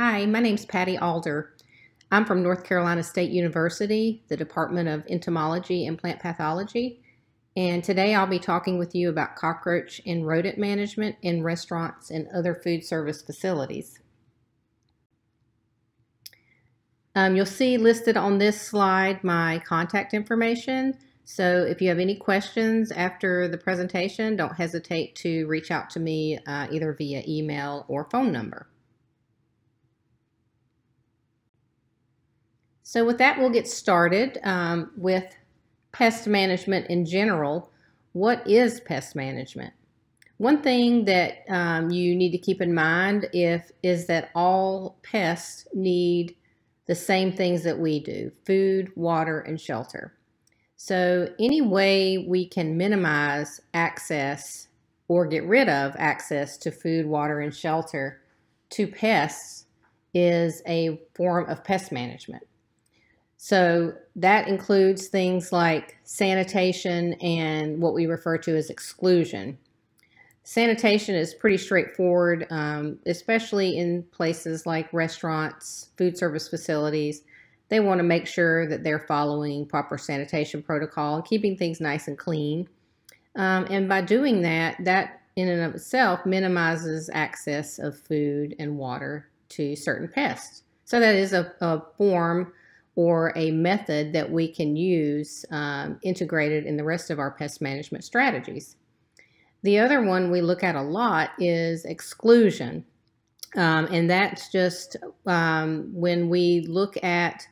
Hi, my name's Patty Alder. I'm from North Carolina State University, the Department of Entomology and Plant Pathology, and today I'll be talking with you about cockroach and rodent management in restaurants and other food service facilities. Um, you'll see listed on this slide my contact information. So if you have any questions after the presentation, don't hesitate to reach out to me uh, either via email or phone number. So with that, we'll get started um, with pest management in general. What is pest management? One thing that um, you need to keep in mind if is that all pests need the same things that we do, food, water, and shelter. So any way we can minimize access or get rid of access to food, water, and shelter to pests is a form of pest management. So that includes things like sanitation and what we refer to as exclusion. Sanitation is pretty straightforward, um, especially in places like restaurants, food service facilities. They want to make sure that they're following proper sanitation protocol and keeping things nice and clean. Um, and by doing that, that in and of itself minimizes access of food and water to certain pests. So that is a, a form or a method that we can use um, integrated in the rest of our pest management strategies. The other one we look at a lot is exclusion. Um, and that's just um, when we look at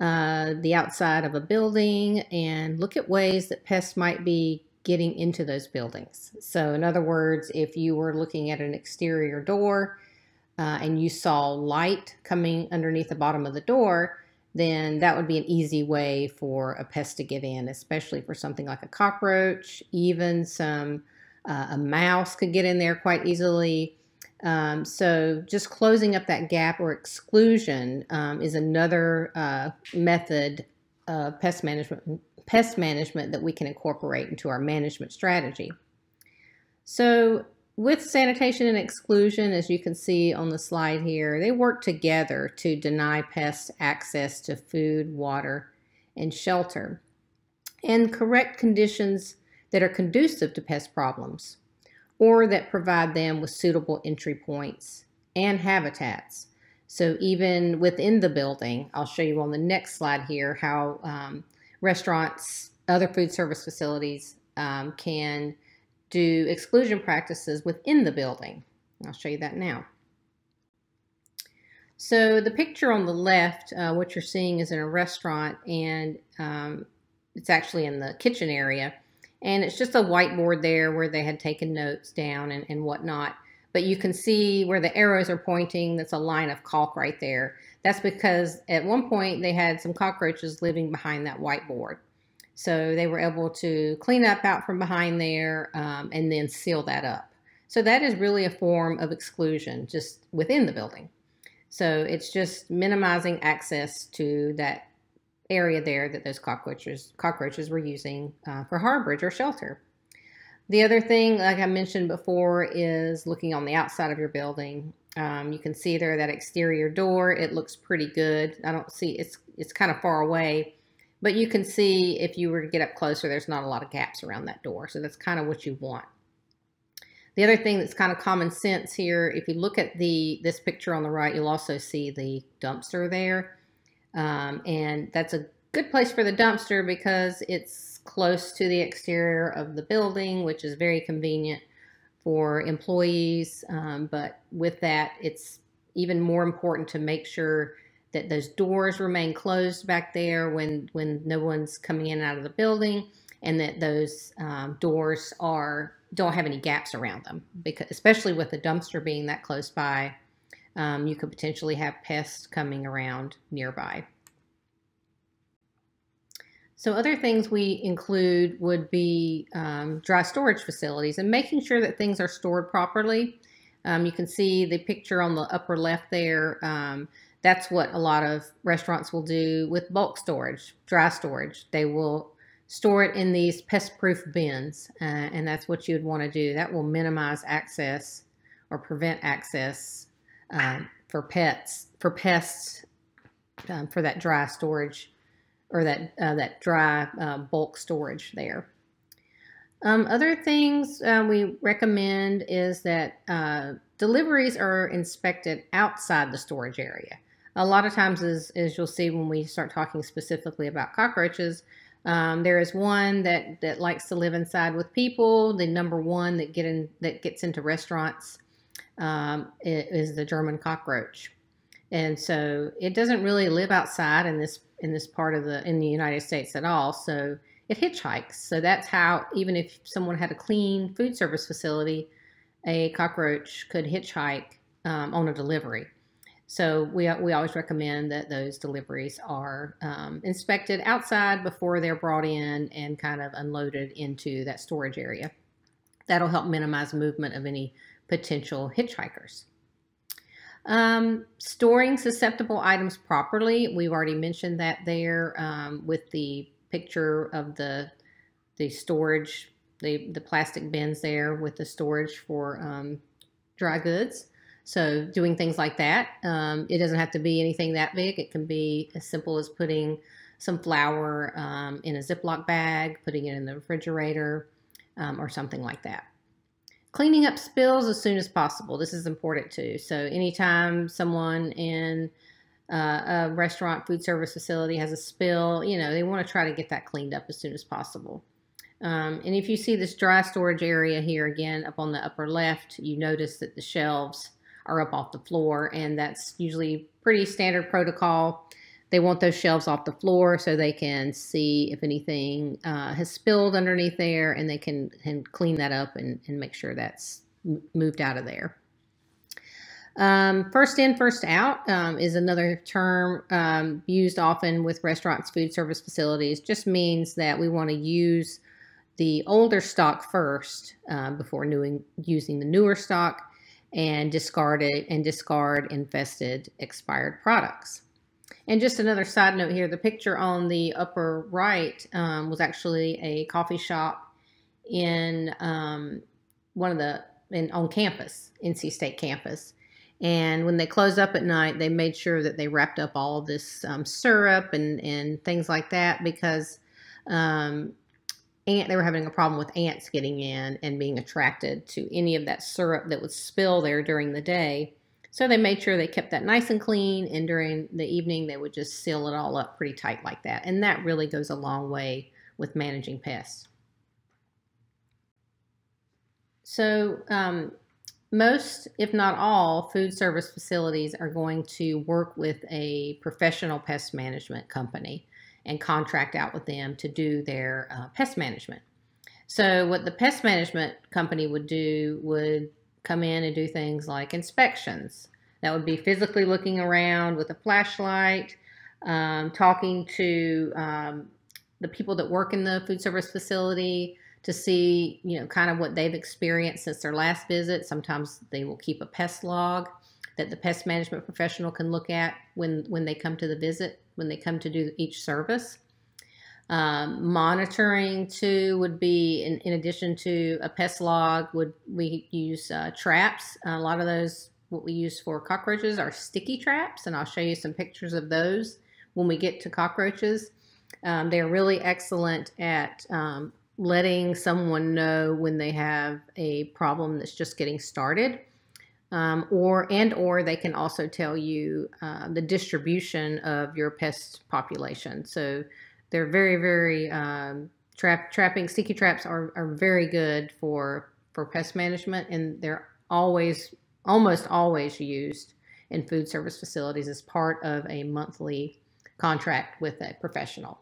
uh, the outside of a building and look at ways that pests might be getting into those buildings. So, in other words, if you were looking at an exterior door uh, and you saw light coming underneath the bottom of the door, then that would be an easy way for a pest to get in, especially for something like a cockroach, even some uh, a mouse could get in there quite easily. Um, so just closing up that gap or exclusion um, is another uh, method of pest management pest management that we can incorporate into our management strategy. So with sanitation and exclusion, as you can see on the slide here, they work together to deny pests access to food, water, and shelter, and correct conditions that are conducive to pest problems, or that provide them with suitable entry points and habitats. So even within the building, I'll show you on the next slide here how um, restaurants, other food service facilities um, can do exclusion practices within the building. I'll show you that now. So the picture on the left, uh, what you're seeing is in a restaurant and um, it's actually in the kitchen area. And it's just a whiteboard there where they had taken notes down and, and whatnot. But you can see where the arrows are pointing, that's a line of caulk right there. That's because at one point they had some cockroaches living behind that whiteboard. So they were able to clean up out from behind there um, and then seal that up. So that is really a form of exclusion just within the building. So it's just minimizing access to that area there that those cockroaches cockroaches were using uh, for harborage or shelter. The other thing, like I mentioned before, is looking on the outside of your building. Um, you can see there that exterior door. It looks pretty good. I don't see it's it's kind of far away, but you can see if you were to get up closer, there's not a lot of gaps around that door. So that's kind of what you want. The other thing that's kind of common sense here, if you look at the this picture on the right, you'll also see the dumpster there. Um, and that's a good place for the dumpster because it's close to the exterior of the building, which is very convenient for employees. Um, but with that, it's even more important to make sure that those doors remain closed back there when, when no one's coming in and out of the building and that those um, doors are don't have any gaps around them because especially with the dumpster being that close by um, you could potentially have pests coming around nearby. So other things we include would be um, dry storage facilities and making sure that things are stored properly. Um, you can see the picture on the upper left there um, that's what a lot of restaurants will do with bulk storage, dry storage. They will store it in these pest-proof bins, uh, and that's what you would want to do. That will minimize access or prevent access um, for pets for pests um, for that dry storage or that uh, that dry uh, bulk storage there. Um, other things uh, we recommend is that uh, deliveries are inspected outside the storage area. A lot of times, as, as you'll see when we start talking specifically about cockroaches, um, there is one that, that likes to live inside with people. The number one that get in that gets into restaurants um, is the German cockroach, and so it doesn't really live outside in this in this part of the in the United States at all. So it hitchhikes. So that's how even if someone had a clean food service facility, a cockroach could hitchhike um, on a delivery. So we, we always recommend that those deliveries are um, inspected outside before they're brought in and kind of unloaded into that storage area. That'll help minimize movement of any potential hitchhikers. Um, storing susceptible items properly, we've already mentioned that there um, with the picture of the the storage, the, the plastic bins there with the storage for um, dry goods. So doing things like that, um, it doesn't have to be anything that big. It can be as simple as putting some flour um, in a Ziploc bag, putting it in the refrigerator, um, or something like that. Cleaning up spills as soon as possible. This is important too. So anytime someone in uh, a restaurant, food service facility has a spill, you know, they want to try to get that cleaned up as soon as possible. Um, and if you see this dry storage area here again up on the upper left, you notice that the shelves are up off the floor, and that's usually pretty standard protocol. They want those shelves off the floor so they can see if anything uh, has spilled underneath there, and they can, can clean that up and, and make sure that's moved out of there. Um, first in, first out um, is another term um, used often with restaurants, food service facilities. Just means that we want to use the older stock first uh, before using the newer stock and discard it and discard infested expired products. And just another side note here, the picture on the upper right um, was actually a coffee shop in um, one of the in, on campus, NC State campus. And when they closed up at night, they made sure that they wrapped up all this um, syrup and, and things like that because um, ant, they were having a problem with ants getting in and being attracted to any of that syrup that would spill there during the day. So they made sure they kept that nice and clean, and during the evening, they would just seal it all up pretty tight like that. And that really goes a long way with managing pests. So um, most, if not all, food service facilities are going to work with a professional pest management company and contract out with them to do their uh, pest management. So, what the pest management company would do would come in and do things like inspections. That would be physically looking around with a flashlight, um, talking to um, the people that work in the food service facility, to see, you know, kind of what they've experienced since their last visit. Sometimes they will keep a pest log that the pest management professional can look at when, when they come to the visit, when they come to do each service. Um, monitoring too would be in, in, addition to a pest log would we use uh, traps a lot of those what we use for cockroaches are sticky traps and I'll show you some pictures of those when we get to cockroaches um, they're really excellent at um, letting someone know when they have a problem that's just getting started. Um, or and or they can also tell you uh, the distribution of your pest population. So they're very very um, trap trapping sticky traps are, are very good for for pest management, and they're always almost always used in food service facilities as part of a monthly contract with a professional.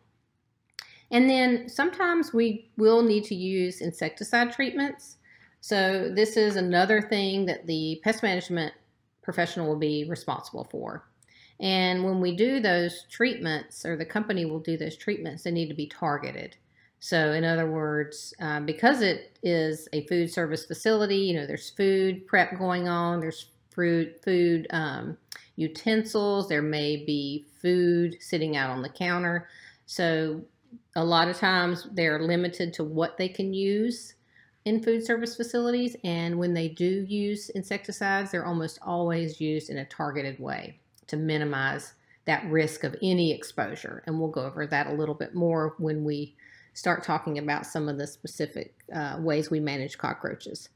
And then sometimes we will need to use insecticide treatments. So this is another thing that the pest management professional will be responsible for. And when we do those treatments, or the company will do those treatments, they need to be targeted. So, in other words, uh, because it is a food service facility, you know, there's food prep going on, there's fruit, food um, utensils, there may be food sitting out on the counter. So, a lot of times they're limited to what they can use in food service facilities, and when they do use insecticides, they're almost always used in a targeted way to minimize that risk of any exposure. And we'll go over that a little bit more when we start talking about some of the specific uh, ways we manage cockroaches.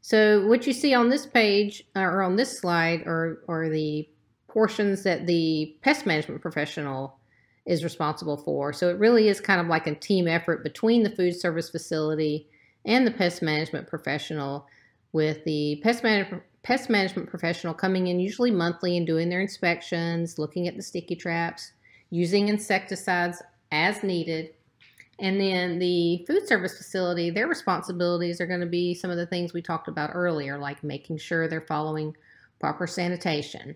So what you see on this page or on this slide are, are the portions that the pest management professional is responsible for. So it really is kind of like a team effort between the food service facility and the pest management professional with the pest, man pest management professional coming in usually monthly and doing their inspections, looking at the sticky traps, using insecticides as needed. And then the food service facility, their responsibilities are going to be some of the things we talked about earlier, like making sure they're following proper sanitation,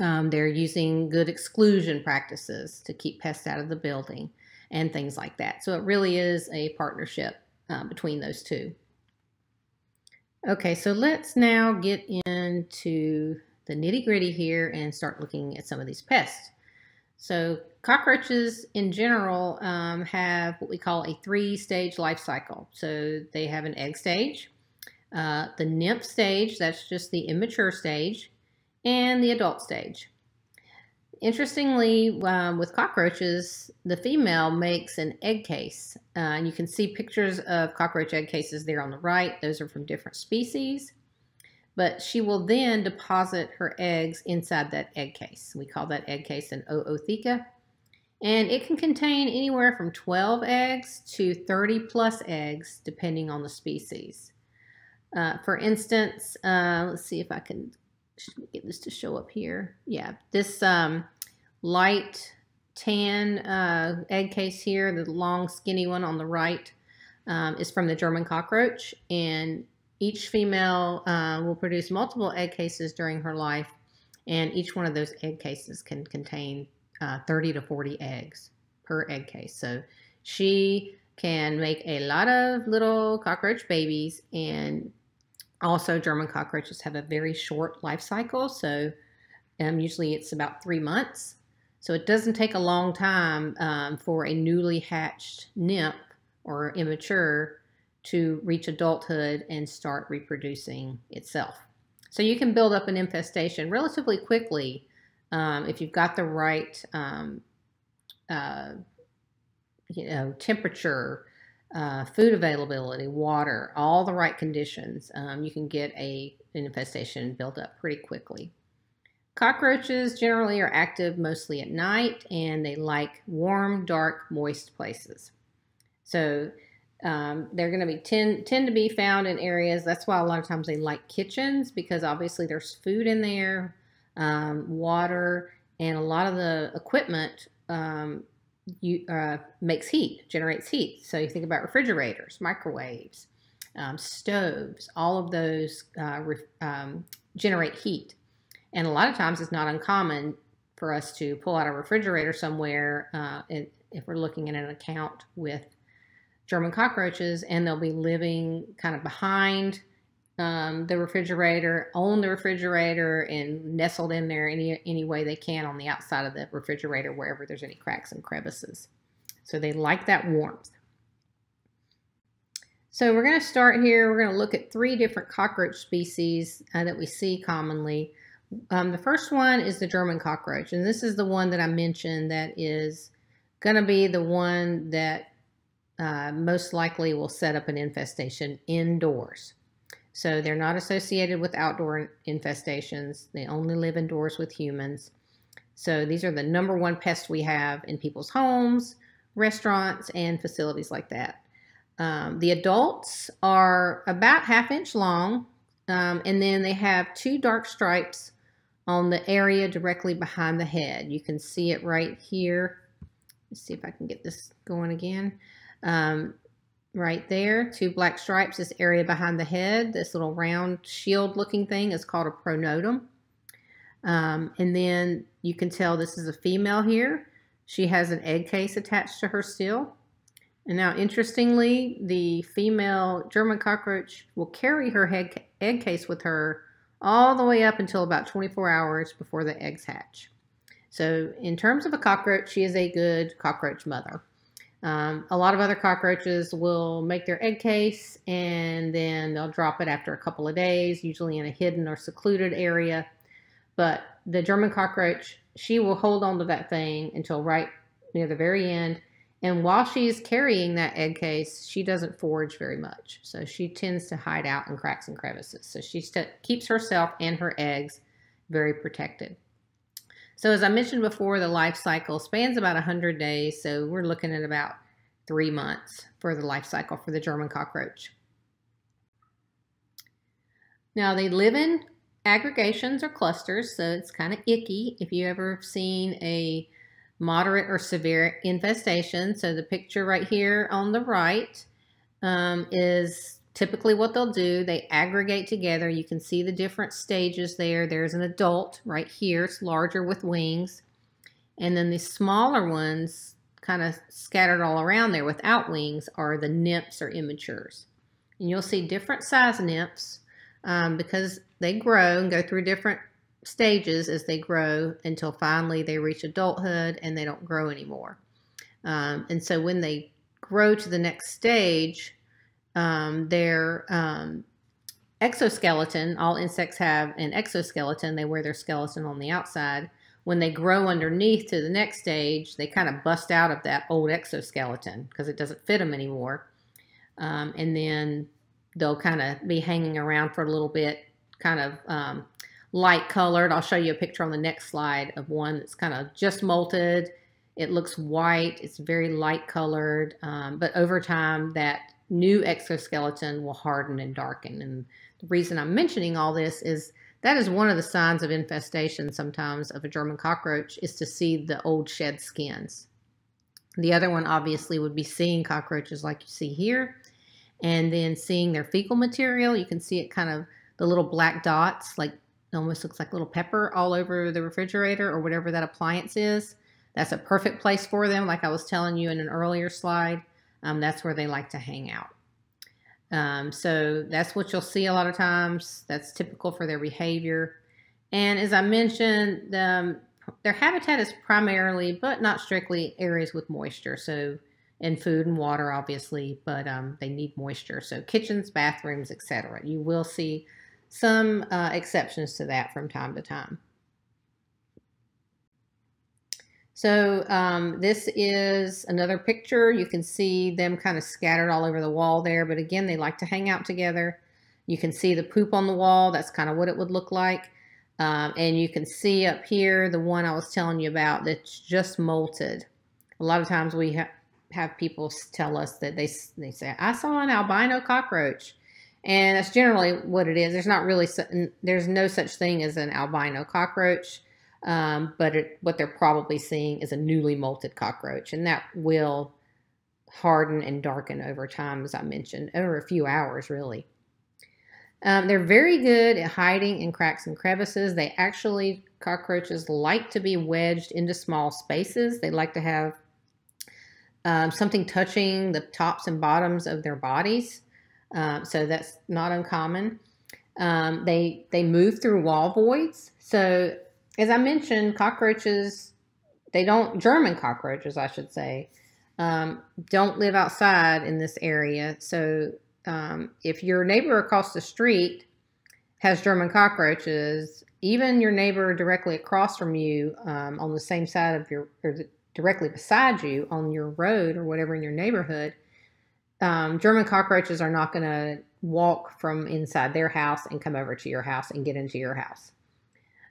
um, they're using good exclusion practices to keep pests out of the building and things like that. So it really is a partnership uh, between those two. Okay, so let's now get into the nitty gritty here and start looking at some of these pests. So cockroaches in general um, have what we call a three-stage life cycle. So they have an egg stage, uh, the nymph stage, that's just the immature stage, and the adult stage. Interestingly, um, with cockroaches, the female makes an egg case. Uh, and you can see pictures of cockroach egg cases there on the right. Those are from different species. But she will then deposit her eggs inside that egg case. We call that egg case an ootheca. And it can contain anywhere from 12 eggs to 30 plus eggs, depending on the species. Uh, for instance, uh, let's see if I can get this to show up here. Yeah, this um, light tan uh, egg case here, the long skinny one on the right, um, is from the German cockroach. And each female uh, will produce multiple egg cases during her life. And each one of those egg cases can contain uh, 30 to 40 eggs per egg case. So she can make a lot of little cockroach babies and also, German cockroaches have a very short life cycle, so um, usually it's about three months. So it doesn't take a long time um, for a newly hatched nymph or immature to reach adulthood and start reproducing itself. So you can build up an infestation relatively quickly um, if you've got the right um, uh, you know, temperature, uh, food availability, water, all the right conditions, um, you can get a, an infestation built up pretty quickly. Cockroaches generally are active mostly at night and they like warm, dark, moist places. So um, they're going to be tend, tend to be found in areas. That's why a lot of times they like kitchens because obviously there's food in there, um, water, and a lot of the equipment um, you, uh, makes heat, generates heat. So you think about refrigerators, microwaves, um, stoves, all of those uh, um, generate heat. And a lot of times it's not uncommon for us to pull out a refrigerator somewhere uh, if we're looking at an account with German cockroaches and they'll be living kind of behind um, the refrigerator, own the refrigerator, and nestled in there any any way they can on the outside of the refrigerator, wherever there's any cracks and crevices. So they like that warmth. So we're going to start here. We're going to look at three different cockroach species uh, that we see commonly. Um, the first one is the German cockroach, and this is the one that I mentioned that is going to be the one that uh, most likely will set up an infestation indoors. So they're not associated with outdoor infestations. They only live indoors with humans. So these are the number one pests we have in people's homes, restaurants, and facilities like that. Um, the adults are about half inch long, um, and then they have two dark stripes on the area directly behind the head. You can see it right here. Let's see if I can get this going again. Um, right there. Two black stripes, this area behind the head, this little round shield looking thing is called a pronotum. Um, and then you can tell this is a female here. She has an egg case attached to her still. And now, interestingly, the female German cockroach will carry her egg case with her all the way up until about 24 hours before the eggs hatch. So in terms of a cockroach, she is a good cockroach mother. Um, a lot of other cockroaches will make their egg case and then they'll drop it after a couple of days, usually in a hidden or secluded area. But the German cockroach, she will hold on to that thing until right near the very end. And while she's carrying that egg case, she doesn't forage very much. So she tends to hide out in cracks and crevices. So she keeps herself and her eggs very protected. So as I mentioned before, the life cycle spans about 100 days. So we're looking at about three months for the life cycle for the German cockroach. Now they live in aggregations or clusters, so it's kind of icky if you ever have seen a moderate or severe infestation. So the picture right here on the right um, is typically what they'll do. They aggregate together. You can see the different stages there. There's an adult right here. It's larger with wings. And then the smaller ones kind of scattered all around there without wings are the nymphs or immatures. And you'll see different size nymphs um, because they grow and go through different stages as they grow until finally they reach adulthood and they don't grow anymore. Um, and so when they grow to the next stage, um, their um, exoskeleton, all insects have an exoskeleton, they wear their skeleton on the outside. When they grow underneath to the next stage, they kind of bust out of that old exoskeleton because it doesn't fit them anymore. Um, and then they'll kind of be hanging around for a little bit, kind of um, light colored. I'll show you a picture on the next slide of one that's kind of just molted. It looks white. It's very light colored. Um, but over time, that new exoskeleton will harden and darken. And the reason I'm mentioning all this is that is one of the signs of infestation sometimes of a German cockroach is to see the old shed skins. The other one obviously would be seeing cockroaches like you see here and then seeing their fecal material. You can see it kind of the little black dots like almost looks like little pepper all over the refrigerator or whatever that appliance is. That's a perfect place for them. Like I was telling you in an earlier slide, um, that's where they like to hang out. Um, so that's what you'll see a lot of times. That's typical for their behavior. And as I mentioned, um, their habitat is primarily, but not strictly, areas with moisture. So, and food and water, obviously, but um, they need moisture. So, kitchens, bathrooms, etc. You will see some uh, exceptions to that from time to time. So um, this is another picture. You can see them kind of scattered all over the wall there, but again, they like to hang out together. You can see the poop on the wall. That's kind of what it would look like. Um, and you can see up here the one I was telling you about that's just molted. A lot of times we ha have people tell us that they, they say, I saw an albino cockroach and that's generally what it is. There's not really there's no such thing as an albino cockroach, um, but it, what they're probably seeing is a newly molted cockroach, and that will harden and darken over time, as I mentioned, over a few hours, really. Um, they're very good at hiding in cracks and crevices. They actually, cockroaches like to be wedged into small spaces. They like to have um, something touching the tops and bottoms of their bodies. Um, so that's not uncommon. Um, they they move through wall voids. So as I mentioned, cockroaches they don't German cockroaches, I should say, um, don't live outside in this area. So um, if your neighbor across the street has German cockroaches, even your neighbor directly across from you um, on the same side of your or directly beside you on your road or whatever in your neighborhood um, German cockroaches are not going to walk from inside their house and come over to your house and get into your house.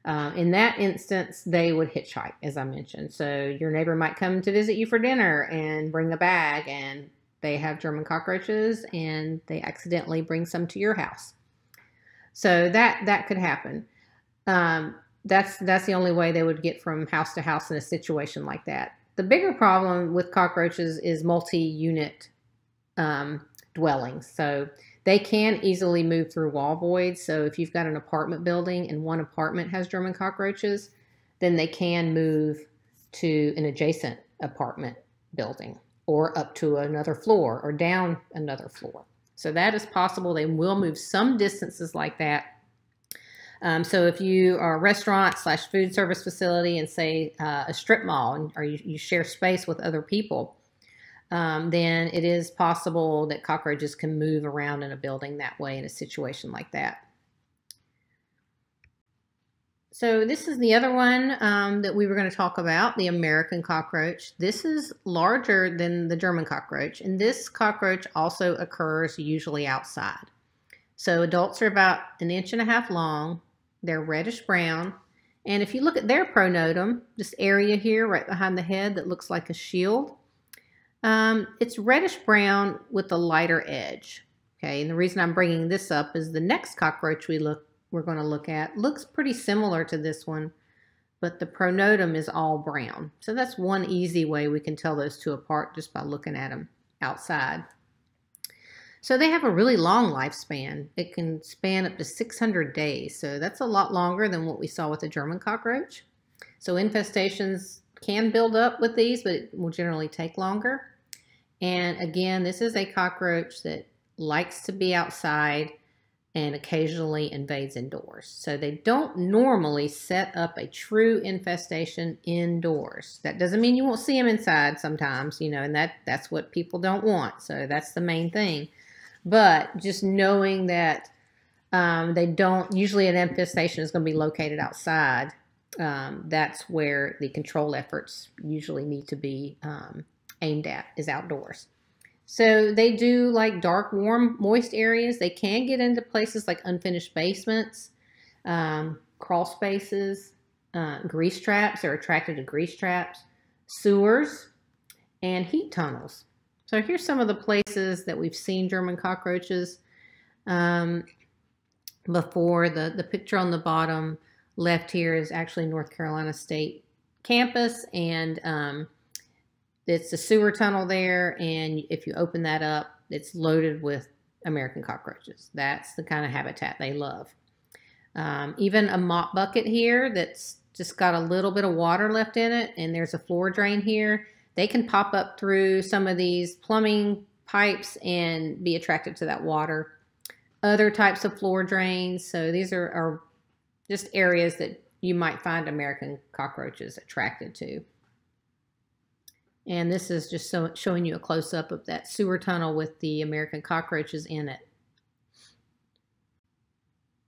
Um, in that instance, they would hitchhike, as I mentioned. So your neighbor might come to visit you for dinner and bring a bag, and they have German cockroaches, and they accidentally bring some to your house. So that that could happen. Um, that's that's the only way they would get from house to house in a situation like that. The bigger problem with cockroaches is multi-unit um, dwellings. So they can easily move through wall voids. So if you've got an apartment building and one apartment has German cockroaches, then they can move to an adjacent apartment building or up to another floor or down another floor. So that is possible. They will move some distances like that. Um, so if you are a restaurant slash food service facility and say uh, a strip mall and, or you, you share space with other people, um, then it is possible that cockroaches can move around in a building that way in a situation like that. So this is the other one um, that we were going to talk about, the American cockroach. This is larger than the German cockroach, and this cockroach also occurs usually outside. So adults are about an inch and a half long. They're reddish brown. And if you look at their pronotum, this area here right behind the head that looks like a shield, um, it's reddish brown with a lighter edge. Okay, and the reason I'm bringing this up is the next cockroach we look we're going to look at looks pretty similar to this one, but the pronotum is all brown. So that's one easy way we can tell those two apart just by looking at them outside. So they have a really long lifespan. It can span up to 600 days. So that's a lot longer than what we saw with the German cockroach. So infestations can build up with these, but it will generally take longer. And again, this is a cockroach that likes to be outside and occasionally invades indoors. So they don't normally set up a true infestation indoors. That doesn't mean you won't see them inside sometimes, you know, and that that's what people don't want. So that's the main thing. But just knowing that um, they don't usually an infestation is going to be located outside. Um, that's where the control efforts usually need to be um, aimed at is outdoors. So they do like dark, warm, moist areas. They can get into places like unfinished basements, um, crawl spaces, uh, grease traps. They're attracted to grease traps, sewers, and heat tunnels. So here's some of the places that we've seen German cockroaches um, before. The, the picture on the bottom left here is actually North Carolina State campus and um, it's a sewer tunnel there, and if you open that up, it's loaded with American cockroaches. That's the kind of habitat they love. Um, even a mop bucket here that's just got a little bit of water left in it, and there's a floor drain here. They can pop up through some of these plumbing pipes and be attracted to that water. Other types of floor drains. So these are, are just areas that you might find American cockroaches attracted to. And this is just so, showing you a close-up of that sewer tunnel with the American cockroaches in it.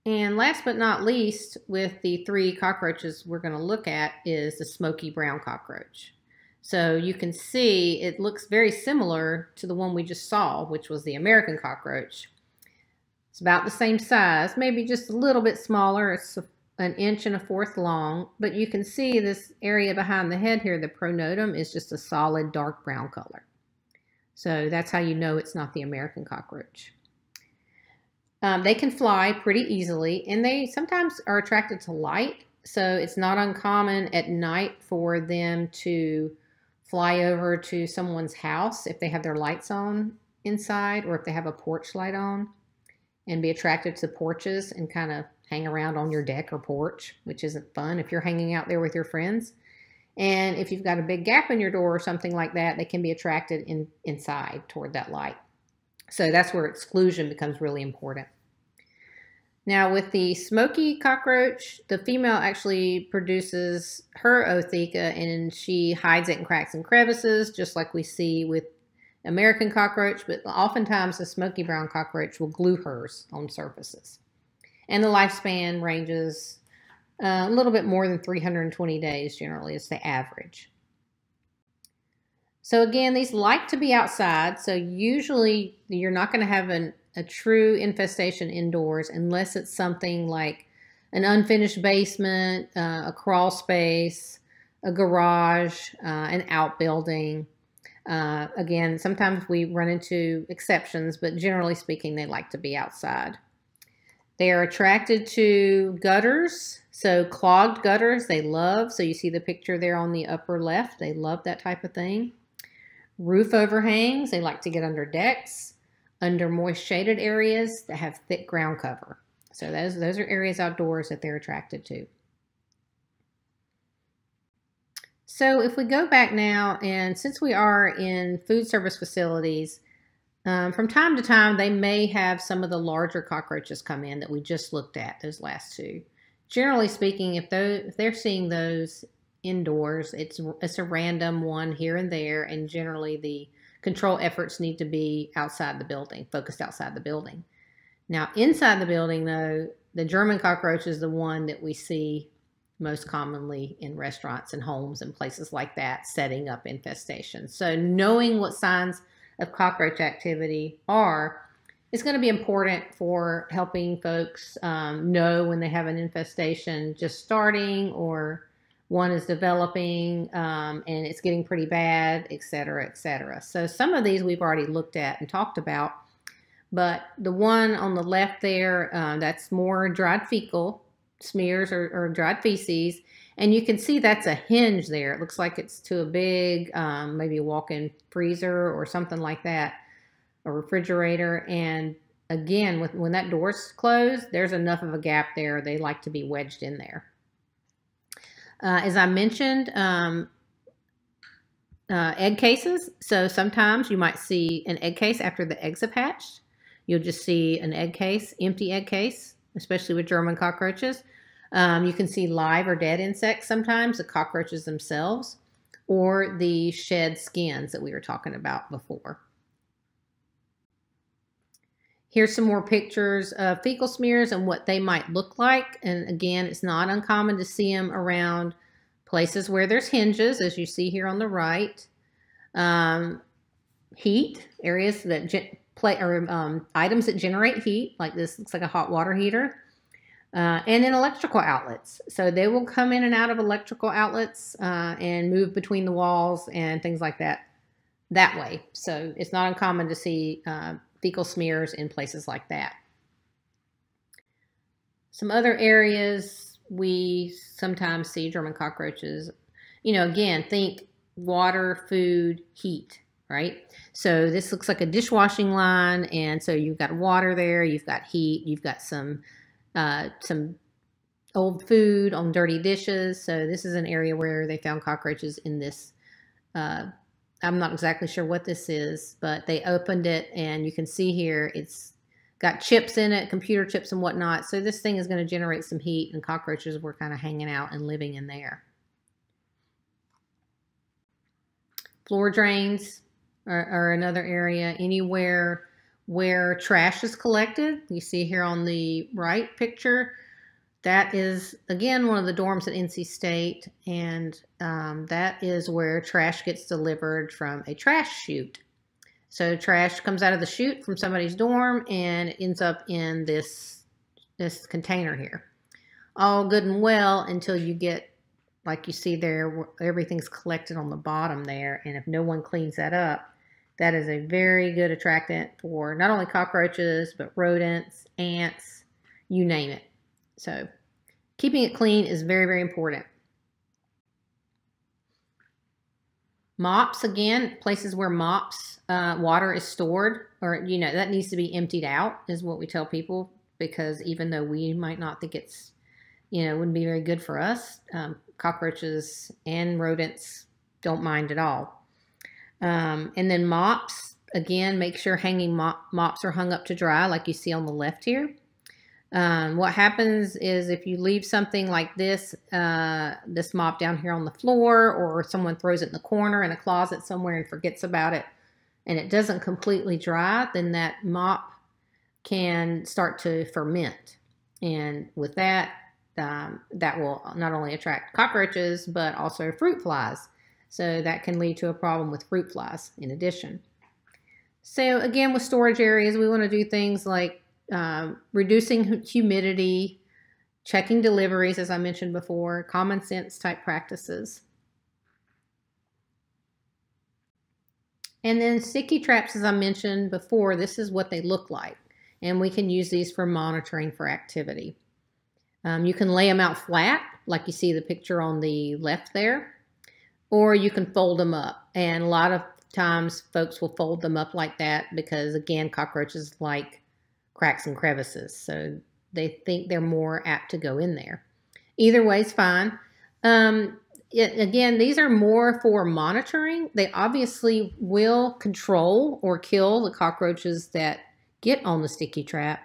And last but not least, with the three cockroaches we're going to look at is the smoky brown cockroach. So you can see it looks very similar to the one we just saw, which was the American cockroach. It's about the same size, maybe just a little bit smaller. It's an inch and a fourth long, but you can see this area behind the head here, the pronotum, is just a solid dark brown color. So that's how you know it's not the American cockroach. Um, they can fly pretty easily, and they sometimes are attracted to light, so it's not uncommon at night for them to fly over to someone's house if they have their lights on inside or if they have a porch light on and be attracted to porches and kind of hang around on your deck or porch, which isn't fun if you're hanging out there with your friends. And if you've got a big gap in your door or something like that, they can be attracted in, inside toward that light. So that's where exclusion becomes really important. Now with the smoky cockroach, the female actually produces her ootheca and she hides it in cracks and crevices, just like we see with American cockroach, but oftentimes the smoky brown cockroach will glue hers on surfaces and the lifespan ranges uh, a little bit more than 320 days generally is the average. So again, these like to be outside, so usually you're not going to have an, a true infestation indoors unless it's something like an unfinished basement, uh, a crawl space, a garage, uh, an outbuilding. Uh, again, sometimes we run into exceptions, but generally speaking, they like to be outside. They are attracted to gutters, so clogged gutters they love. So you see the picture there on the upper left. They love that type of thing. Roof overhangs, they like to get under decks, under moist shaded areas that have thick ground cover. So those, those are areas outdoors that they're attracted to. So if we go back now, and since we are in food service facilities, um, from time to time, they may have some of the larger cockroaches come in that we just looked at, those last two. Generally speaking, if, those, if they're seeing those indoors, it's, it's a random one here and there, and generally the control efforts need to be outside the building, focused outside the building. Now, inside the building, though, the German cockroach is the one that we see most commonly in restaurants and homes and places like that, setting up infestations. So, knowing what signs of cockroach activity are is going to be important for helping folks um, know when they have an infestation just starting or one is developing um, and it's getting pretty bad, et cetera, et cetera. So, some of these we've already looked at and talked about. But the one on the left there, uh, that's more dried fecal smears or, or, dried feces. And you can see that's a hinge there. It looks like it's to a big, um, maybe walk-in freezer or something like that, a refrigerator. And again, with, when that door's closed, there's enough of a gap there. They like to be wedged in there. Uh, as I mentioned, um, uh, egg cases. So sometimes you might see an egg case after the eggs have hatched. You'll just see an egg case, empty egg case, especially with German cockroaches. Um, you can see live or dead insects sometimes, the cockroaches themselves, or the shed skins that we were talking about before. Here's some more pictures of fecal smears and what they might look like. And again, it's not uncommon to see them around places where there's hinges, as you see here on the right. Um, heat, areas that play or um, items that generate heat, like this looks like a hot water heater, uh, and in electrical outlets. So they will come in and out of electrical outlets uh, and move between the walls and things like that that way. So it's not uncommon to see uh, fecal smears in places like that. Some other areas we sometimes see German cockroaches. You know, again, think water, food, heat right? So this looks like a dishwashing line, and so you've got water there, you've got heat, you've got some uh, some old food on dirty dishes. So this is an area where they found cockroaches in this. Uh, I'm not exactly sure what this is, but they opened it, and you can see here it's got chips in it, computer chips and whatnot. So this thing is going to generate some heat, and cockroaches were kind of hanging out and living in there. Floor drains, or, or another area, anywhere where trash is collected. You see here on the right picture, that is, again, one of the dorms at NC State, and um, that is where trash gets delivered from a trash chute. So trash comes out of the chute from somebody's dorm and it ends up in this, this container here. All good and well until you get, like you see there, everything's collected on the bottom there, and if no one cleans that up, that is a very good attractant for not only cockroaches, but rodents, ants, you name it. So keeping it clean is very, very important. Mops, again, places where mops, uh, water is stored, or, you know, that needs to be emptied out, is what we tell people, because even though we might not think it's, you know, wouldn't be very good for us, um, cockroaches and rodents don't mind at all. Um, and then mops, again, make sure hanging mop, mops are hung up to dry like you see on the left here. Um, what happens is if you leave something like this, uh, this mop down here on the floor, or someone throws it in the corner in a closet somewhere and forgets about it, and it doesn't completely dry, then that mop can start to ferment. And with that, um, that will not only attract cockroaches, but also fruit flies. So that can lead to a problem with fruit flies in addition. So again, with storage areas, we want to do things like um, reducing humidity, checking deliveries, as I mentioned before, common sense type practices. And then sticky traps, as I mentioned before, this is what they look like. And we can use these for monitoring for activity. Um, you can lay them out flat, like you see the picture on the left there or you can fold them up. And a lot of times folks will fold them up like that because, again, cockroaches like cracks and crevices. So they think they're more apt to go in there. Either way is fine. Um, it, again, these are more for monitoring. They obviously will control or kill the cockroaches that get on the sticky trap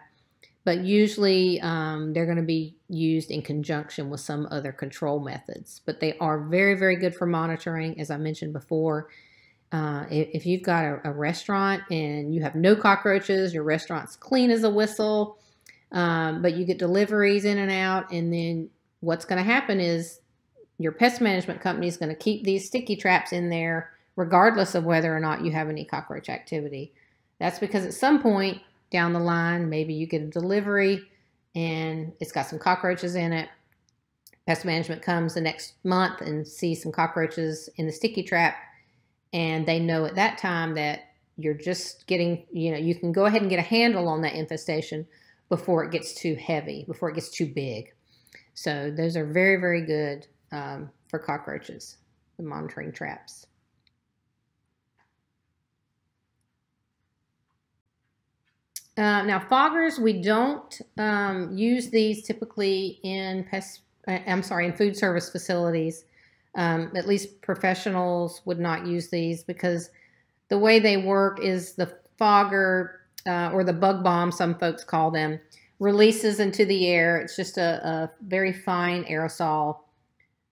but usually um, they're going to be used in conjunction with some other control methods. But they are very, very good for monitoring, as I mentioned before. Uh, if you've got a, a, restaurant and you have no cockroaches, your restaurant's clean as a whistle, um, but you get deliveries in and out, and then what's going to happen is your pest management company is going to keep these sticky traps in there regardless of whether or not you have any cockroach activity. That's because at some point down the line, maybe you get a delivery and it's got some cockroaches in it. Pest management comes the next month and sees some cockroaches in the sticky trap, and they know at that time that you're just getting, you know, you can go ahead and get a handle on that infestation before it gets too heavy, before it gets too big. So those are very, very good um, for cockroaches, the monitoring traps. Uh, now, foggers, we don't um, use these typically in pest, uh, I'm sorry, in food service facilities. Um, at least professionals would not use these because the way they work is the fogger uh, or the bug bomb, some folks call them, releases into the air. It's just a, a very fine aerosol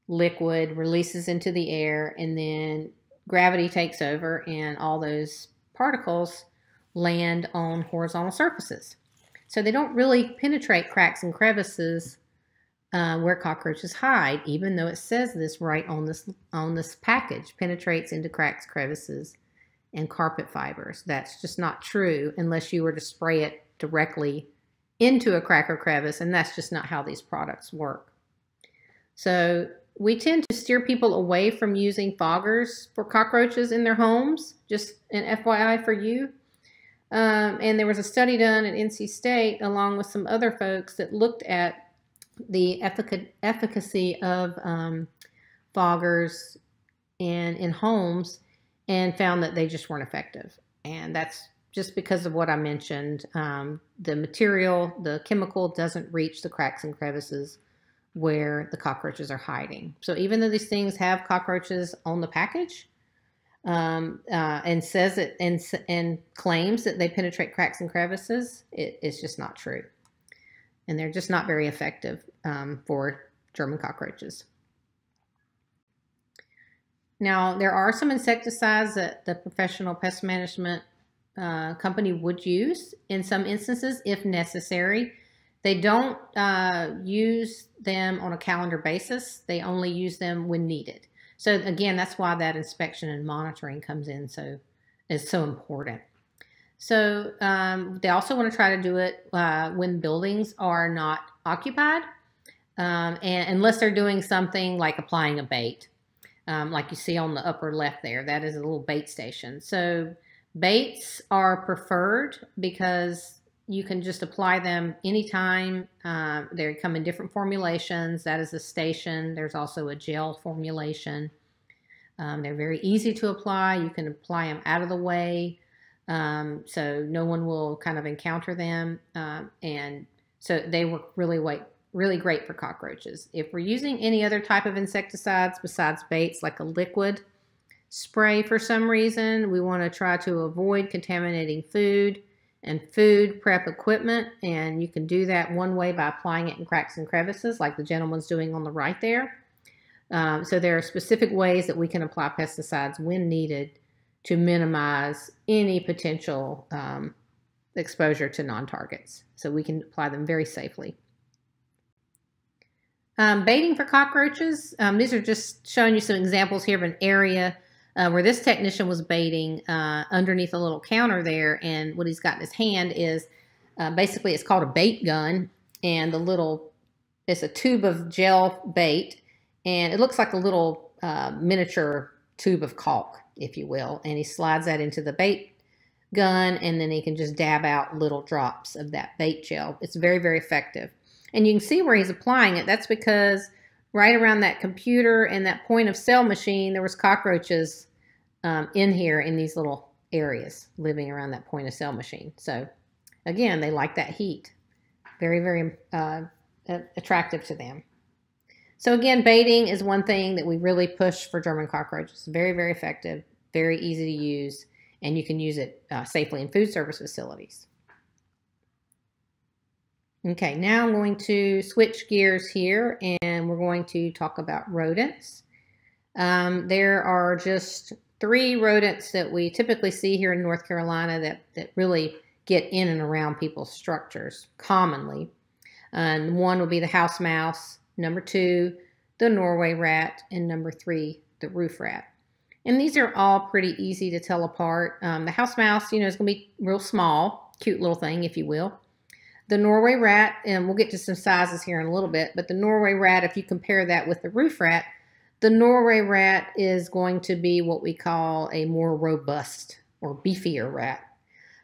liquid, releases into the air, and then gravity takes over, and all those particles land on horizontal surfaces. So they don't really penetrate cracks and crevices uh, where cockroaches hide, even though it says this right on this on this package, penetrates into cracks, crevices, and carpet fibers. That's just not true unless you were to spray it directly into a crack or crevice, and that's just not how these products work. So we tend to steer people away from using foggers for cockroaches in their homes, just an FYI for you. Um, and there was a study done at NC State along with some other folks that looked at the effic efficacy of um, foggers in, in homes and found that they just weren't effective. And that's just because of what I mentioned. Um, the material, the chemical doesn't reach the cracks and crevices where the cockroaches are hiding. So even though these things have cockroaches on the package, um, uh, and says it and and claims that they penetrate cracks and crevices, it, it's just not true, and they're just not very effective um, for German cockroaches. Now, there are some insecticides that the professional pest management uh, company would use in some instances if necessary. They don't uh, use them on a calendar basis. They only use them when needed. So again, that's why that inspection and monitoring comes in so is so important. So um, they also want to try to do it uh, when buildings are not occupied, um, and unless they're doing something like applying a bait, um, like you see on the upper left there. That is a little bait station. So baits are preferred because you can just apply them anytime. Uh, they come in different formulations. That is a station. There's also a gel formulation. Um, they're very easy to apply. You can apply them out of the way um, so no one will kind of encounter them. Um, and so they work really, really great for cockroaches. If we're using any other type of insecticides besides baits, like a liquid spray for some reason, we want to try to avoid contaminating food and food prep equipment. And you can do that one way by applying it in cracks and crevices like the gentleman's doing on the right there. Um, so there are specific ways that we can apply pesticides when needed to minimize any potential um, exposure to non-targets. So we can apply them very safely. Um, baiting for cockroaches. Um, these are just showing you some examples here of an area uh, where this technician was baiting uh, underneath a little counter there. And what he's got in his hand is uh, basically it's called a bait gun. And the little, it's a tube of gel bait. And it looks like a little uh, miniature tube of caulk, if you will. And he slides that into the bait gun and then he can just dab out little drops of that bait gel. It's very, very effective. And you can see where he's applying it. That's because right around that computer and that point of sale machine, there was cockroaches um, in here in these little areas living around that point of sale machine. So again, they like that heat. Very, very uh, attractive to them. So again, baiting is one thing that we really push for German cockroaches. Very, very effective, very easy to use, and you can use it uh, safely in food service facilities. Okay, now I'm going to switch gears here and we're going to talk about rodents. Um, there are just three rodents that we typically see here in North Carolina that, that really get in and around people's structures commonly. And one will be the house mouse, number two, the Norway rat, and number three, the roof rat. And these are all pretty easy to tell apart. Um, the house mouse, you know, is going to be real small, cute little thing, if you will. The Norway rat, and we'll get to some sizes here in a little bit, but the Norway rat, if you compare that with the roof rat, the Norway rat is going to be what we call a more robust or beefier rat.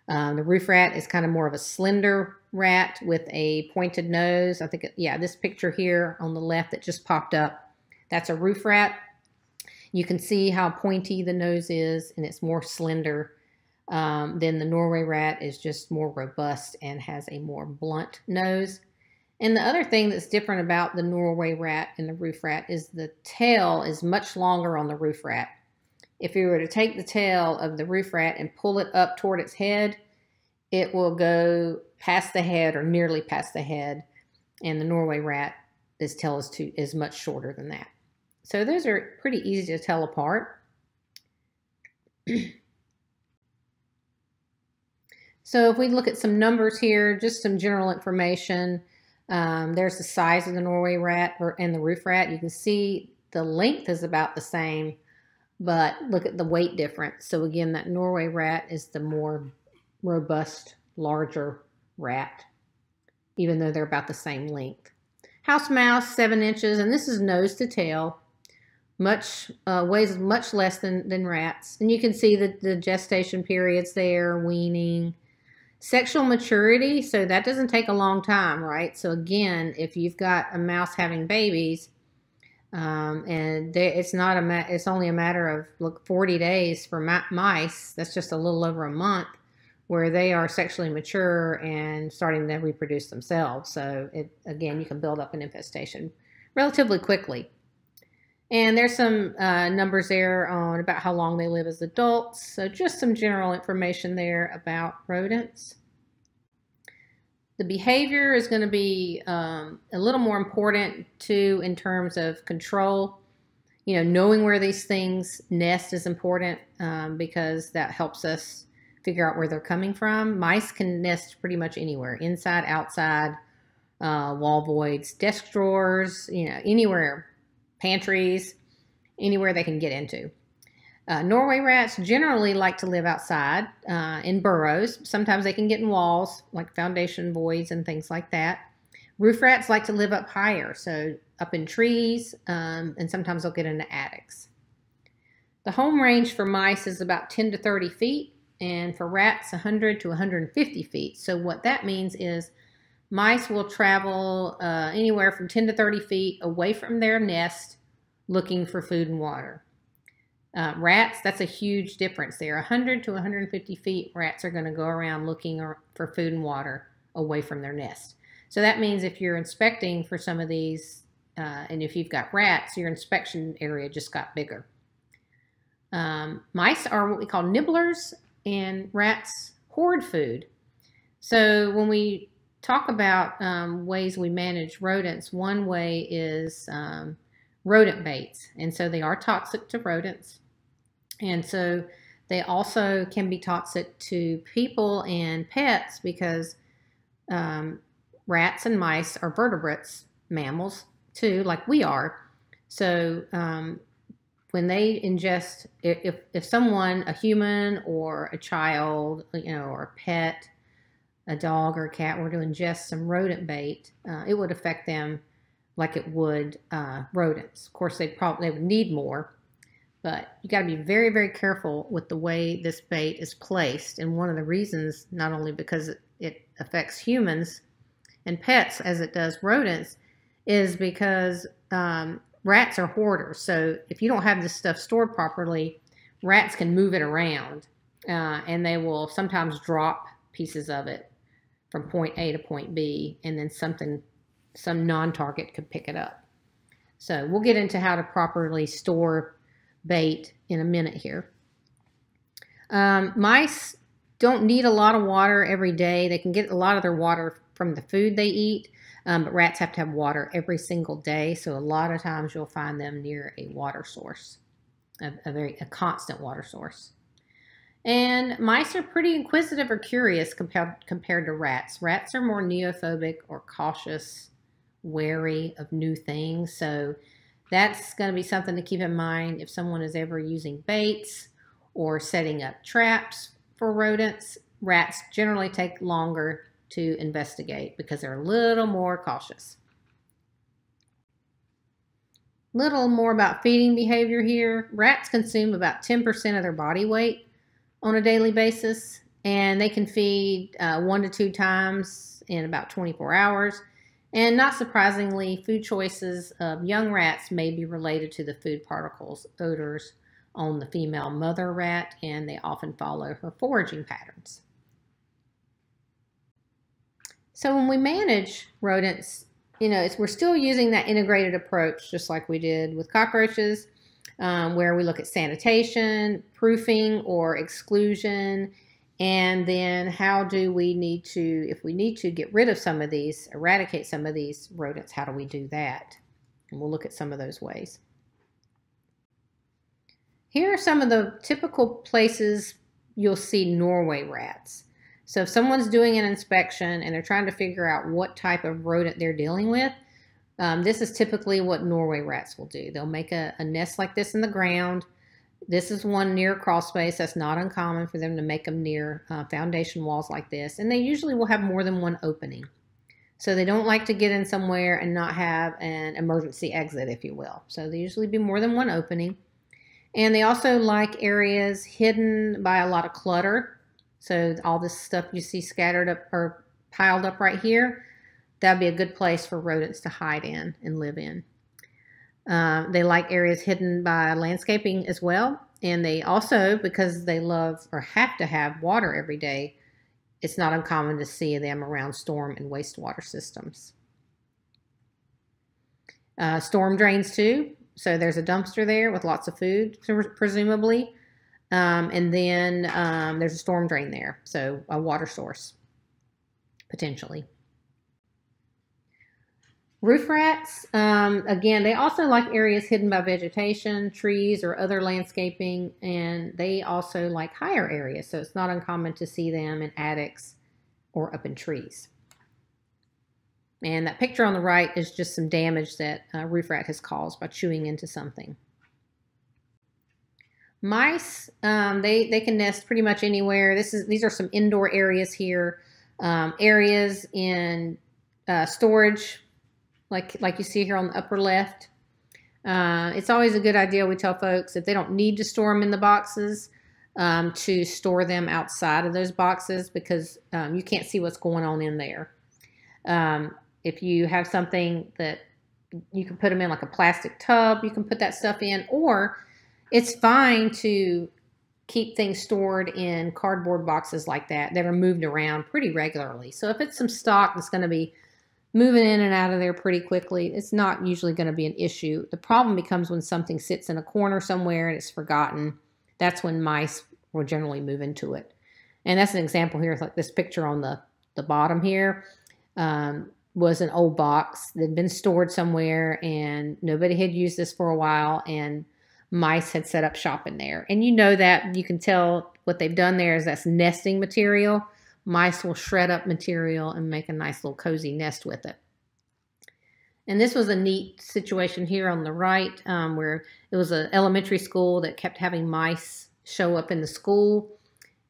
Um, the roof rat is kind of more of a slender rat with a pointed nose. I think, yeah, this picture here on the left that just popped up, that's a roof rat. You can see how pointy the nose is and it's more slender. Um, then the Norway rat is just more robust and has a more blunt nose. And the other thing that's different about the Norway rat and the roof rat is the tail is much longer on the roof rat. If you were to take the tail of the roof rat and pull it up toward its head, it will go past the head or nearly past the head. And the Norway rat, this tail is, too, is much shorter than that. So those are pretty easy to tell apart. so if we look at some numbers here, just some general information. Um, there's the size of the Norway rat or, and the roof rat. You can see the length is about the same, but look at the weight difference. So again, that Norway rat is the more robust, larger rat, even though they're about the same length. House mouse, seven inches, and this is nose to tail. Much uh, weighs much less than, than rats. And you can see the, the gestation periods there, weaning, Sexual maturity, so that doesn't take a long time, right? So again, if you've got a mouse having babies, um, and they, it's not a it's only a matter of look 40 days for mice. That's just a little over a month where they are sexually mature and starting to reproduce themselves. So it again, you can build up an infestation relatively quickly. And there's some uh, numbers there on about how long they live as adults. So just some general information there about rodents. The behavior is going to be um, a little more important too in terms of control. You know, knowing where these things nest is important um, because that helps us figure out where they're coming from. Mice can nest pretty much anywhere, inside, outside, uh, wall voids, desk drawers, you know, anywhere pantries, anywhere they can get into. Uh, Norway rats generally like to live outside uh, in burrows. Sometimes they can get in walls, like foundation voids and things like that. Roof rats like to live up higher, so up in trees, um, and sometimes they'll get into attics. The home range for mice is about 10 to 30 feet, and for rats, 100 to 150 feet. So what that means is Mice will travel uh, anywhere from 10 to 30 feet away from their nest looking for food and water. Uh, rats, that's a huge difference there. 100 to 150 feet, rats are going to go around looking for food and water away from their nest. So that means if you're inspecting for some of these, uh, and if you've got rats, your inspection area just got bigger. Um, mice are what we call nibblers, and rats hoard food. So when we talk about um, ways we manage rodents, one way is um, rodent baits. And so they are toxic to rodents. And so they also can be toxic to people and pets because um, rats and mice are vertebrates, mammals too, like we are. So um, when they ingest, if, if someone, a human or a child, you know, or a pet, a dog or a cat were to ingest some rodent bait, uh, it would affect them like it would uh, rodents. Of course, they probably they would need more, but you got to be very, very careful with the way this bait is placed. And one of the reasons, not only because it, affects humans and pets as it does rodents, is because um, rats are hoarders. So if you don't have this stuff stored properly, rats can move it around, uh, and they will sometimes drop pieces of it from point A to point B, and then something, some non-target could pick it up. So we'll get into how to properly store bait in a minute here. Um, mice don't need a lot of water every day. They can get a lot of their water from the food they eat, um, but rats have to have water every single day. So a lot of times you'll find them near a water source. a, a very a constant water source. And mice are pretty inquisitive or curious compared, compared to rats. Rats are more neophobic or cautious, wary of new things. So that's going to be something to keep in mind if someone is ever using baits or setting up traps for rodents. Rats generally take longer to investigate because they're a little more cautious. Little more about feeding behavior here. Rats consume about 10% of their body weight on a daily basis, and they can feed uh, one to two times in about 24 hours. And not surprisingly, food choices of young rats may be related to the food particles, odors on the female mother rat, and they often follow her foraging patterns. So when we manage rodents, you know, we're still using that integrated approach, just like we did with cockroaches um, where we look at sanitation, proofing or exclusion, and then how do we need to, if we need to get rid of some of these, eradicate some of these rodents, how do we do that? And we'll look at some of those ways. Here are some of the typical places you'll see Norway rats. So if someone's doing an inspection and they're trying to figure out what type of rodent they're dealing with, um, this is typically what Norway rats will do. They'll make a, a, nest like this in the ground. This is one near crawl space. That's not uncommon for them to make them near uh, foundation walls like this. And they usually will have more than one opening. So they don't like to get in somewhere and not have an emergency exit, if you will. So they usually be more than one opening. And they also like areas hidden by a lot of clutter. So all this stuff you see scattered up or piled up right here, that'd be a good place for rodents to hide in and live in. Uh, they like areas hidden by landscaping as well. And they also, because they love or have to have water every day, it's not uncommon to see them around storm and wastewater systems. Uh, storm drains too. So there's a dumpster there with lots of food, presumably. Um, and then um, there's a storm drain there, so a water source, potentially. Roof rats, um, again, they also like areas hidden by vegetation, trees, or other landscaping, and they also like higher areas, so it's not uncommon to see them in attics or up in trees. And that picture on the right is just some damage that a roof rat has caused by chewing into something. Mice, um, they, they can nest pretty much anywhere. This is These are some indoor areas here. Um, areas in uh, storage like, like you see here on the upper left. Uh, it's always a good idea, we tell folks, if they don't need to store them in the boxes, um, to store them outside of those boxes because um, you can't see what's going on in there. Um, if you have something that you can put them in like a plastic tub, you can put that stuff in, or it's fine to keep things stored in cardboard boxes like that that are moved around pretty regularly. So if it's some stock that's going to be moving in and out of there pretty quickly, it's not usually going to be an issue. The problem becomes when something sits in a corner somewhere and it's forgotten. That's when mice will generally move into it. And that's an example here, like this picture on the, the bottom here um, was an old box that had been stored somewhere and nobody had used this for a while and mice had set up shop in there. And you know that, you can tell what they've done there is that's nesting material mice will shred up material and make a nice little cozy nest with it. And this was a neat situation here on the right um, where it was an elementary school that kept having mice show up in the school.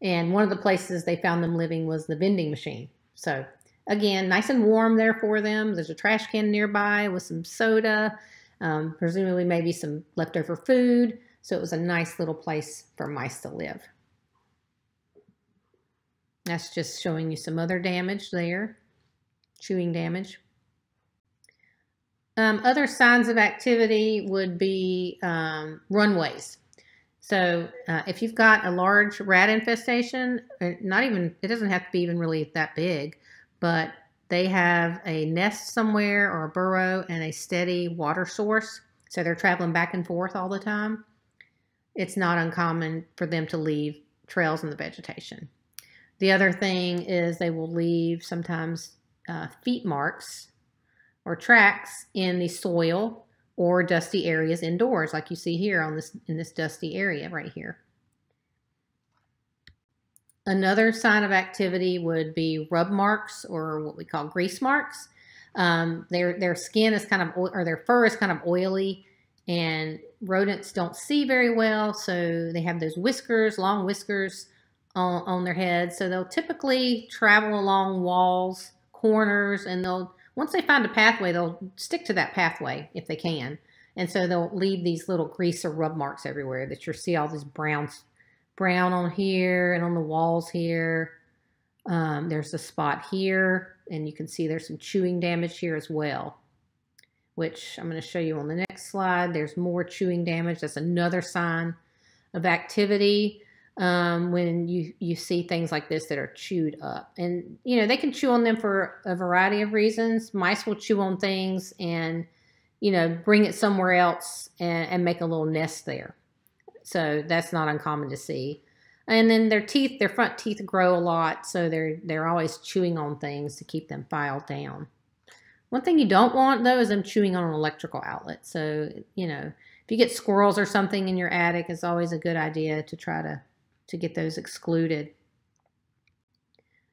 And one of the places they found them living was the vending machine. So again, nice and warm there for them. There's a trash can nearby with some soda, um, presumably maybe some leftover food. So it was a nice little place for mice to live. That's just showing you some other damage there, chewing damage. Um, other signs of activity would be um, runways. So uh, if you've got a large rat infestation, uh, not even, it doesn't have to be even really that big, but they have a nest somewhere or a burrow and a steady water source. So they're traveling back and forth all the time. It's not uncommon for them to leave trails in the vegetation. The other thing is they will leave sometimes uh, feet marks or tracks in the soil or dusty areas indoors, like you see here on this in this dusty area right here. Another sign of activity would be rub marks or what we call grease marks. Um, their their skin is kind of or their fur is kind of oily, and rodents don't see very well, so they have those whiskers, long whiskers on, on their head. So they'll typically travel along walls, corners, and they'll once they find a pathway, they'll stick to that pathway if they can. And so they'll leave these little grease or rub marks everywhere that you see all these browns, brown on here and on the walls here. Um, there's a spot here, and you can see there's some chewing damage here as well, which I'm going to show you on the next slide. There's more chewing damage. That's another sign of activity um, when you, you see things like this that are chewed up. And, you know, they can chew on them for a variety of reasons. Mice will chew on things and, you know, bring it somewhere else and, and make a little nest there. So that's not uncommon to see. And then their teeth, their front teeth grow a lot, so they're they're always chewing on things to keep them filed down. One thing you don't want though is them chewing on an electrical outlet. So, you know, if you get squirrels or something in your attic, it's always a good idea to try to to get those excluded.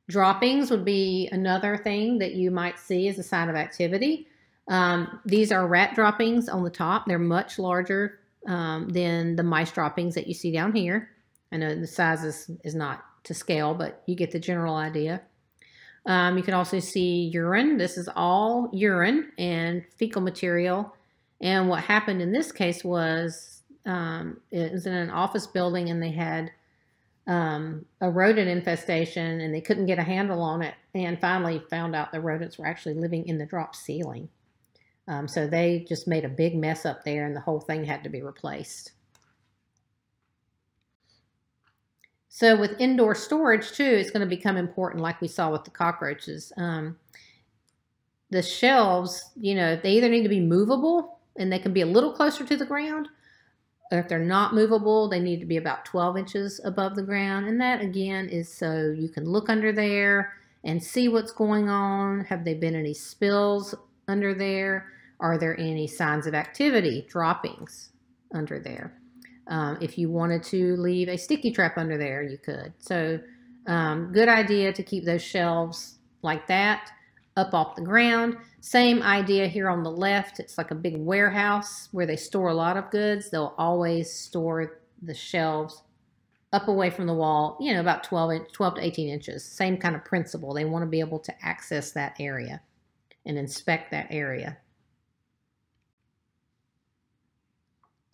Droppings would be another thing that you might see as a sign of activity. Um, these are rat droppings on the top. They're much larger um, than the mice droppings that you see down here. I know the size is, is not to scale, but you get the general idea. Um, you can also see urine. This is all urine and fecal material. And what happened in this case was um, it was in an office building and they had um, a rodent infestation and they couldn't get a handle on it and finally found out the rodents were actually living in the drop ceiling. Um, so they just made a big mess up there and the whole thing had to be replaced. So with indoor storage too, it's going to become important like we saw with the cockroaches. Um, the shelves, you know, they either need to be movable and they can be a little closer to the ground if they're not movable, they need to be about 12 inches above the ground. And that again is so you can look under there and see what's going on. Have they been any spills under there? Are there any signs of activity, droppings under there? Um, if you wanted to leave a sticky trap under there, you could. So um, good idea to keep those shelves like that up off the ground. Same idea here on the left. It's like a big warehouse where they store a lot of goods. They'll always store the shelves up away from the wall, you know, about 12, inch, 12 to 18 inches. Same kind of principle. They want to be able to access that area and inspect that area.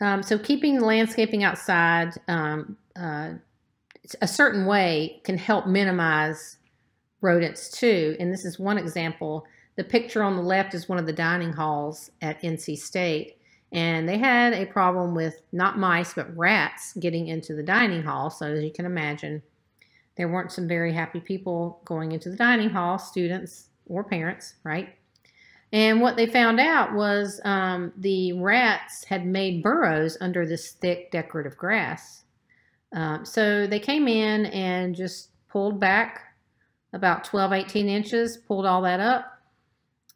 Um, so keeping the landscaping outside um, uh, a certain way can help minimize rodents too. And this is one example. The picture on the left is one of the dining halls at NC State. And they had a problem with not mice, but rats getting into the dining hall. So as you can imagine, there weren't some very happy people going into the dining hall, students or parents, right? And what they found out was um, the rats had made burrows under this thick decorative grass. Um, so they came in and just pulled back about 12, 18 inches, pulled all that up,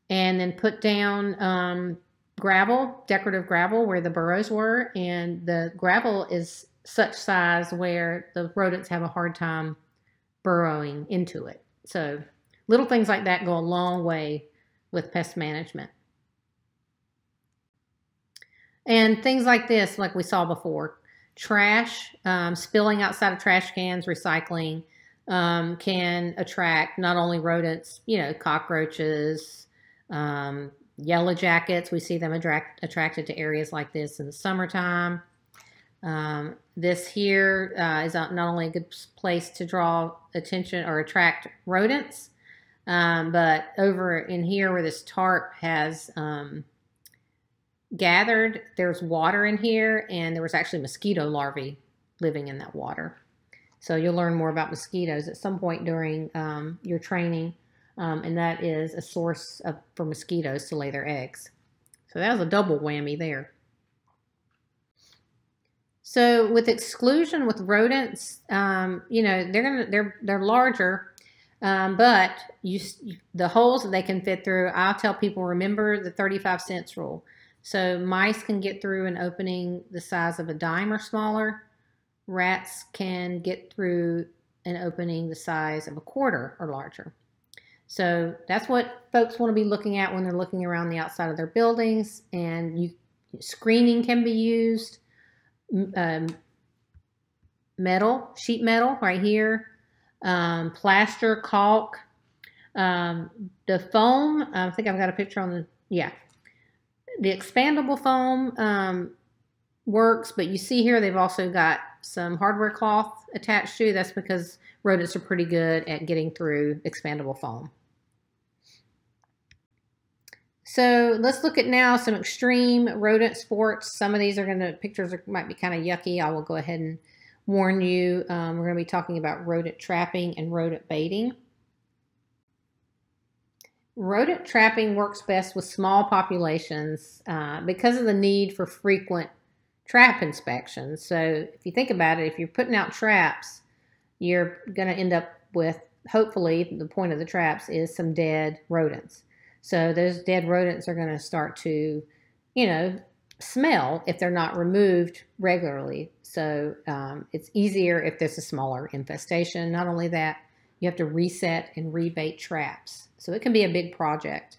and then put down um, gravel, decorative gravel where the burrows were. And the gravel is such size where the rodents have a hard time burrowing into it. So little things like that go a long way with pest management. And things like this, like we saw before, trash, um, spilling outside of trash cans, recycling, um, can attract not only rodents, you know, cockroaches, um, yellow jackets. We see them attract, attracted to areas like this in the summertime. Um, this here uh, is not only a good place to draw attention or attract rodents, um, but over in here where this tarp has um, gathered, there's water in here, and there was actually mosquito larvae living in that water. So you'll learn more about mosquitoes at some point during um, your training, um, and that is a source of, for mosquitoes to lay their eggs. So that was a double whammy there. So with exclusion with rodents, um, you know they're gonna they're they're larger, um, but you the holes that they can fit through. I'll tell people remember the 35 cents rule. So mice can get through an opening the size of a dime or smaller. Rats can get through an opening the size of a quarter or larger. So that's what folks want to be looking at when they're looking around the outside of their buildings. And you, screening can be used. Um, metal, sheet metal right here, um, plaster, caulk, um, the foam. I think I've got a picture on the, yeah. The expandable foam um, works, but you see here they've also got some hardware cloth attached to. That's because rodents are pretty good at getting through expandable foam. So let's look at now some extreme rodent sports. Some of these are going to, pictures are, might be kind of yucky. I will go ahead and warn you. Um, we're going to be talking about rodent trapping and rodent baiting. Rodent trapping works best with small populations uh, because of the need for frequent trap inspections. So if you think about it, if you're putting out traps, you're going to end up with, hopefully, the point of the traps is some dead rodents. So those dead rodents are going to start to, you know, smell if they're not removed regularly. So um, it's easier if there's a smaller infestation. Not only that, you have to reset and rebait traps. So it can be a big project.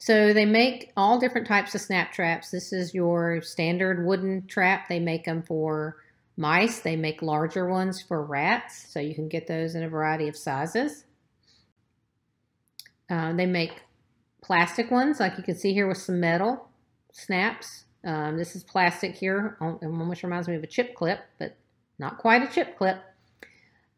So they make all different types of snap traps. This is your standard wooden trap. They make them for mice. They make larger ones for rats. So you can get those in a variety of sizes. Uh, they make plastic ones, like you can see here with some metal snaps. Um, this is plastic here, almost reminds me of a chip clip, but not quite a chip clip.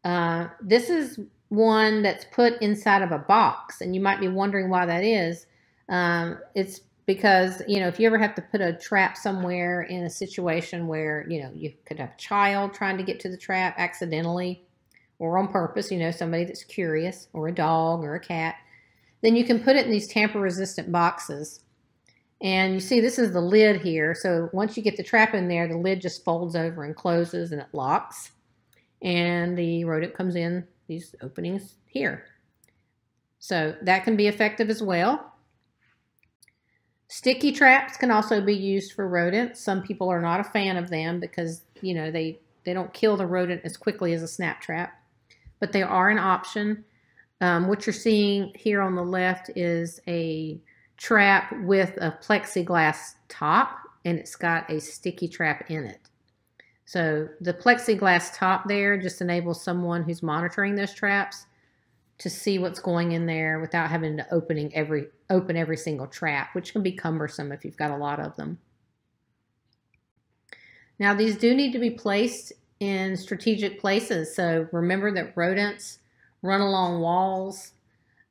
Uh, this is one that's put inside of a box, and you might be wondering why that is. Um, it's because, you know, if you ever have to put a trap somewhere in a situation where, you know, you could have a child trying to get to the trap accidentally or on purpose, you know, somebody that's curious, or a dog or a cat, then you can put it in these tamper resistant boxes. And you see this is the lid here. So once you get the trap in there, the lid just folds over and closes and it locks. And the rodent comes in these openings here. So that can be effective as well. Sticky traps can also be used for rodents. Some people are not a fan of them because, you know, they, they don't kill the rodent as quickly as a snap trap. But they are an option. Um, what you're seeing here on the left is a trap with a plexiglass top and it's got a sticky trap in it. So the plexiglass top there just enables someone who's monitoring those traps to see what's going in there without having to opening every open every single trap, which can be cumbersome if you've got a lot of them. Now these do need to be placed in strategic places. So remember that rodents run along walls.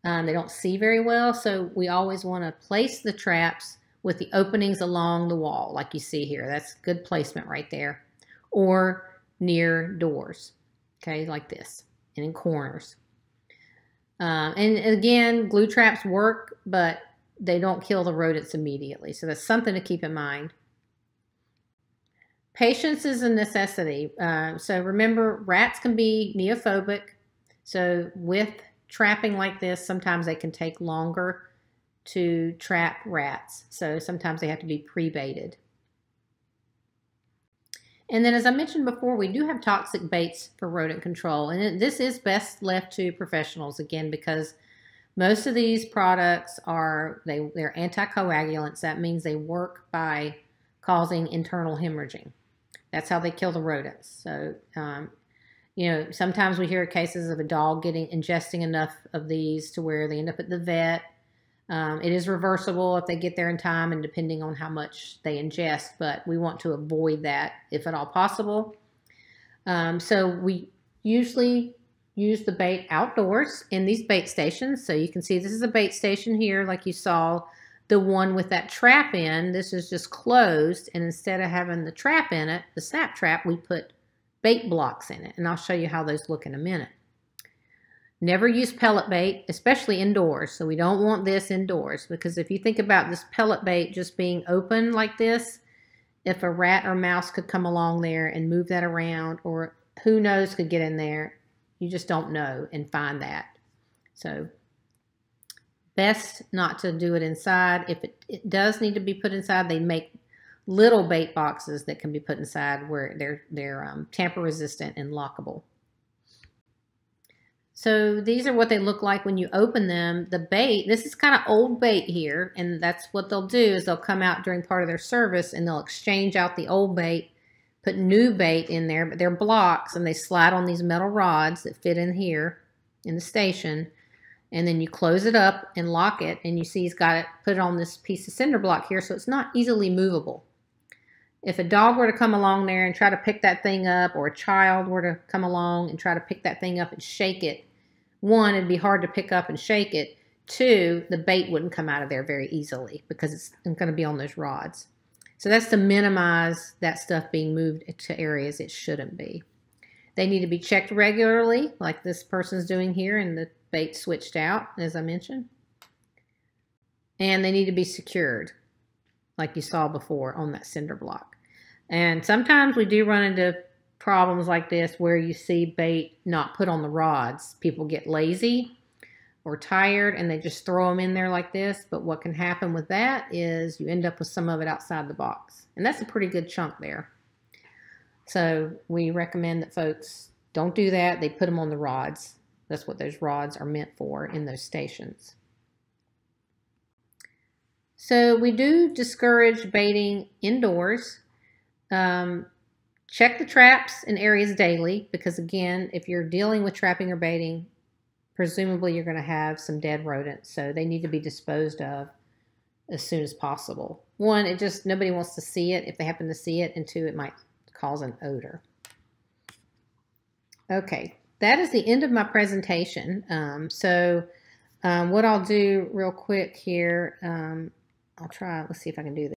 Um, they don't see very well, so we always want to place the traps with the openings along the wall, like you see here. That's good placement right there. Or near doors, okay, like this, and in corners. Um, and again, glue traps work, but they don't kill the rodents immediately. So that's something to keep in mind. Patience is a necessity. Uh, so remember, rats can be neophobic. So with trapping like this, sometimes they can take longer to trap rats. So sometimes they have to be pre-baited. And then as I mentioned before, we do have toxic baits for rodent control. And this is best left to professionals, again, because most of these products are, they, they're anticoagulants. That means they work by causing internal hemorrhaging. That's how they kill the rodents. So um, you know, sometimes we hear cases of a dog getting ingesting enough of these to where they end up at the vet. Um, it is reversible if they get there in time and depending on how much they ingest, but we want to avoid that if at all possible. Um, so we usually use the bait outdoors in these bait stations. So you can see this is a bait station here, like you saw the one with that trap in. This is just closed, and instead of having the trap in it, the snap trap, we put bait blocks in it, and I'll show you how those look in a minute. Never use pellet bait, especially indoors. So we don't want this indoors because if you think about this pellet bait just being open like this, if a rat or mouse could come along there and move that around or who knows could get in there, you just don't know and find that. So best not to do it inside. If it, it does need to be put inside, they make little bait boxes that can be put inside where they're they're um, tamper resistant and lockable. So these are what they look like when you open them. The bait, this is kind of old bait here, and that's what they'll do is they'll come out during part of their service and they'll exchange out the old bait, put new bait in there, but they're blocks and they slide on these metal rods that fit in here in the station. And then you close it up and lock it, and you see he's got it put on this piece of cinder block here, so it's not easily movable. If a dog were to come along there and try to pick that thing up, or a child were to come along and try to pick that thing up and shake it, one, it'd be hard to pick up and shake it. Two, the bait wouldn't come out of there very easily because it's going to be on those rods. So that's to minimize that stuff being moved to areas it shouldn't be. They need to be checked regularly, like this person's doing here, and the bait switched out, as I mentioned. And they need to be secured, like you saw before on that cinder block. And sometimes we do run into problems like this where you see bait not put on the rods. People get lazy or tired and they just throw them in there like this. But what can happen with that is you end up with some of it outside the box. And that's a pretty good chunk there. So we recommend that folks don't do that. They put them on the rods. That's what those rods are meant for in those stations. So we do discourage baiting indoors. Um, check the traps and areas daily because again, if you're dealing with trapping or baiting, presumably you're going to have some dead rodents. So they need to be disposed of as soon as possible. One, it just, nobody wants to see it if they happen to see it. And two, it might cause an odor. Okay, that is the end of my presentation. Um, so um, what I'll do real quick here, um, I'll try, let's see if I can do this.